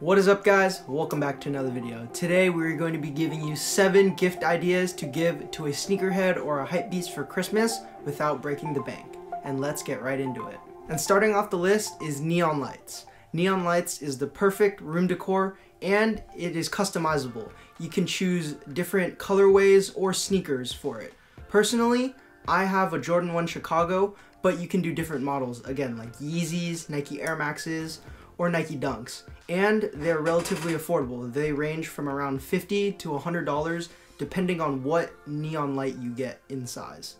What is up guys? Welcome back to another video. Today we're going to be giving you 7 gift ideas to give to a sneakerhead or a hypebeast for Christmas without breaking the bank. And let's get right into it. And starting off the list is neon lights. Neon lights is the perfect room decor and it is customizable. You can choose different colorways or sneakers for it. Personally, I have a Jordan 1 Chicago, but you can do different models. Again, like Yeezys, Nike Air Maxes, or Nike Dunks. And they're relatively affordable. They range from around 50 to $100 depending on what neon light you get in size.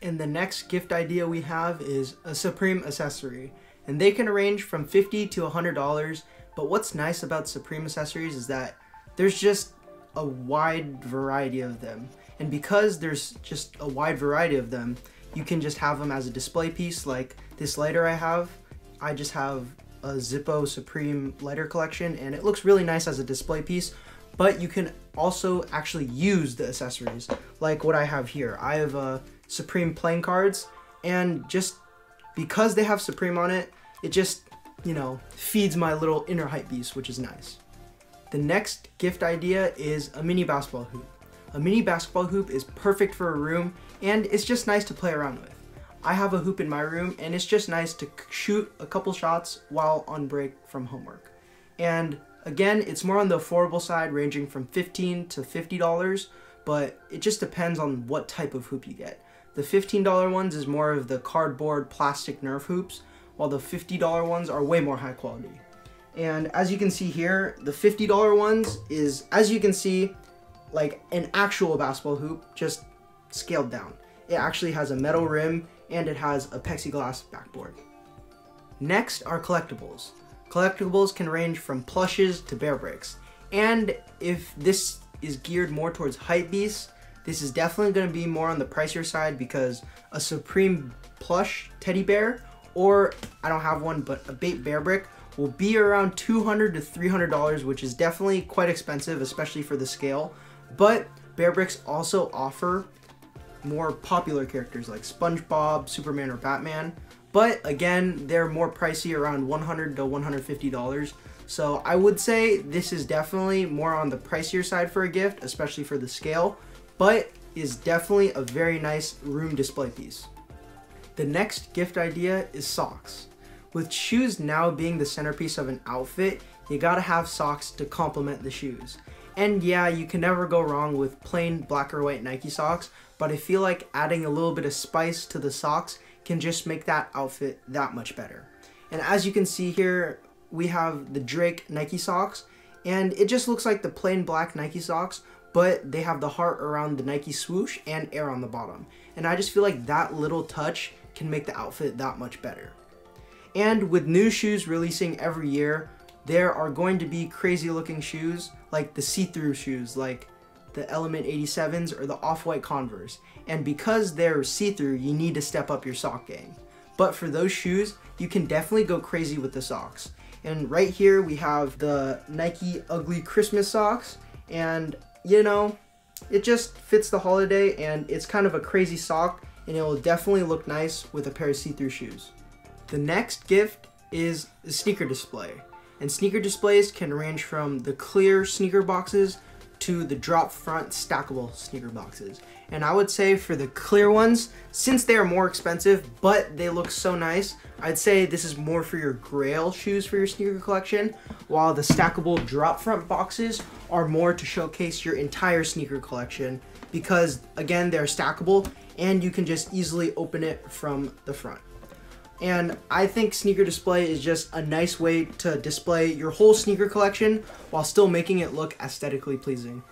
And the next gift idea we have is a Supreme accessory. And they can range from 50 to $100, but what's nice about Supreme accessories is that there's just a wide variety of them. And because there's just a wide variety of them, you can just have them as a display piece like this lighter I have. I just have a Zippo Supreme lighter collection and it looks really nice as a display piece but you can also actually use the accessories like what I have here. I have a uh, Supreme playing cards and just because they have Supreme on it, it just, you know, feeds my little inner hype beast, which is nice. The next gift idea is a mini basketball hoop. A mini basketball hoop is perfect for a room and it's just nice to play around with. I have a hoop in my room and it's just nice to shoot a couple shots while on break from homework. And again, it's more on the affordable side ranging from 15 to $50, but it just depends on what type of hoop you get. The $15 ones is more of the cardboard plastic Nerf hoops, while the $50 ones are way more high quality. And as you can see here, the $50 ones is, as you can see, like an actual basketball hoop, just scaled down. It actually has a metal rim and it has a plexiglass backboard. Next are collectibles. Collectibles can range from plushes to Bearbricks. And if this is geared more towards hype beasts, this is definitely going to be more on the pricier side because a Supreme plush teddy bear, or I don't have one, but a BAPE bear brick will be around 200 to $300, which is definitely quite expensive, especially for the scale. But Bearbricks also offer more popular characters like SpongeBob, Superman, or Batman. But again, they're more pricey, around 100 to $150. So I would say this is definitely more on the pricier side for a gift, especially for the scale, but is definitely a very nice room display piece. The next gift idea is socks. With shoes now being the centerpiece of an outfit, you gotta have socks to complement the shoes. And yeah, you can never go wrong with plain black or white Nike socks, but I feel like adding a little bit of spice to the socks can just make that outfit that much better. And as you can see here, we have the Drake Nike socks, and it just looks like the plain black Nike socks, but they have the heart around the Nike swoosh and air on the bottom. And I just feel like that little touch can make the outfit that much better. And with new shoes releasing every year, there are going to be crazy looking shoes like the see-through shoes like the Element 87s or the Off-White Converse. And because they're see-through, you need to step up your sock game. But for those shoes, you can definitely go crazy with the socks. And right here we have the Nike Ugly Christmas socks. And you know, it just fits the holiday and it's kind of a crazy sock and it will definitely look nice with a pair of see-through shoes. The next gift is a sneaker display and sneaker displays can range from the clear sneaker boxes to the drop front stackable sneaker boxes. And I would say for the clear ones, since they are more expensive, but they look so nice, I'd say this is more for your grail shoes for your sneaker collection, while the stackable drop front boxes are more to showcase your entire sneaker collection because again, they're stackable and you can just easily open it from the front. And I think sneaker display is just a nice way to display your whole sneaker collection while still making it look aesthetically pleasing.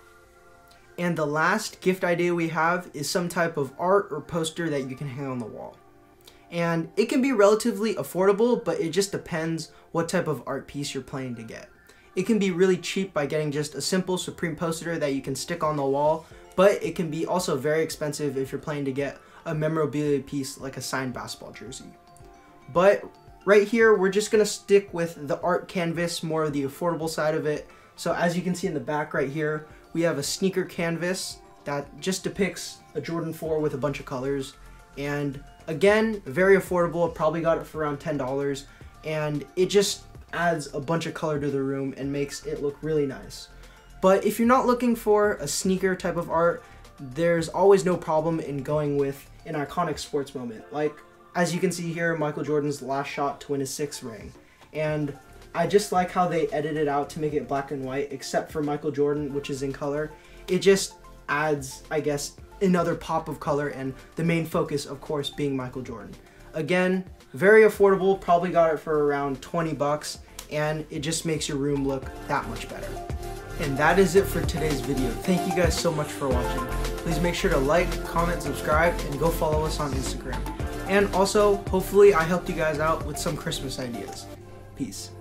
And the last gift idea we have is some type of art or poster that you can hang on the wall. And it can be relatively affordable, but it just depends what type of art piece you're planning to get. It can be really cheap by getting just a simple Supreme poster that you can stick on the wall, but it can be also very expensive if you're planning to get a memorabilia piece like a signed basketball jersey. But right here, we're just gonna stick with the art canvas, more of the affordable side of it. So as you can see in the back right here, we have a sneaker canvas that just depicts a Jordan 4 with a bunch of colors. And again, very affordable, probably got it for around $10. And it just adds a bunch of color to the room and makes it look really nice. But if you're not looking for a sneaker type of art, there's always no problem in going with an iconic sports moment. Like, as you can see here, Michael Jordan's last shot to win his sixth ring. And I just like how they edited it out to make it black and white, except for Michael Jordan, which is in color. It just adds, I guess, another pop of color, and the main focus, of course, being Michael Jordan. Again, very affordable, probably got it for around 20 bucks, and it just makes your room look that much better. And that is it for today's video. Thank you guys so much for watching. Please make sure to like, comment, subscribe, and go follow us on Instagram. And also, hopefully I helped you guys out with some Christmas ideas. Peace.